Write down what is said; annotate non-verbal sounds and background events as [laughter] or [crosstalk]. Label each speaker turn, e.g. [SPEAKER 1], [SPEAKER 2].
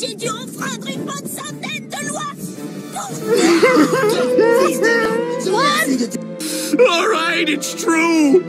[SPEAKER 1] j'ai dû enfreindre une bonne centaine de lois [laughs]
[SPEAKER 2] All right, it's true.